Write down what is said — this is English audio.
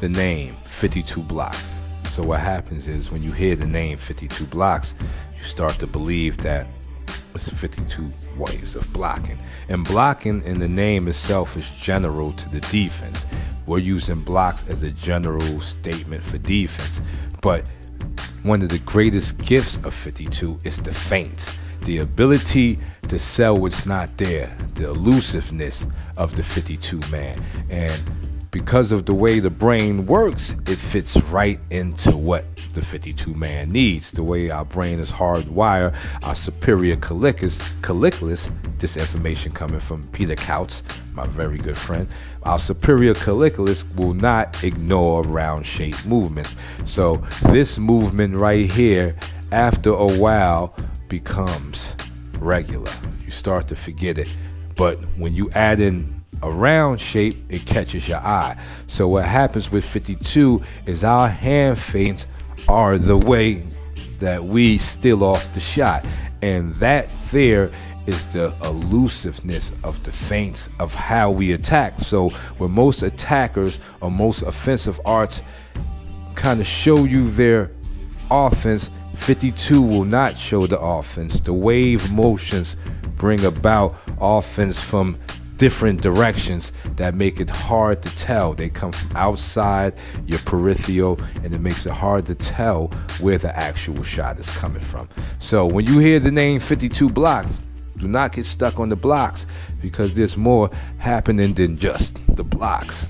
the name 52 blocks. So what happens is when you hear the name 52 blocks, you start to believe that it's 52 ways of blocking. And blocking in the name itself is general to the defense. We're using blocks as a general statement for defense. But one of the greatest gifts of 52 is the feints, the ability to sell what's not there, the elusiveness of the 52 man. And because of the way the brain works, it fits right into what the 52 man needs. The way our brain is hardwired, our superior collicus, colliculus, this information coming from Peter Kautz, my very good friend, our superior colliculus will not ignore round shaped movements. So this movement right here, after a while, becomes regular. You start to forget it. But when you add in a round shape, it catches your eye. So what happens with 52 is our hand feints are the way that we steal off the shot. And that there is the elusiveness of the feints of how we attack. So when most attackers or most offensive arts kind of show you their offense, 52 will not show the offense. The wave motions bring about offense from different directions that make it hard to tell. They come from outside your peripheral, and it makes it hard to tell where the actual shot is coming from. So when you hear the name 52 blocks, do not get stuck on the blocks because there's more happening than just the blocks.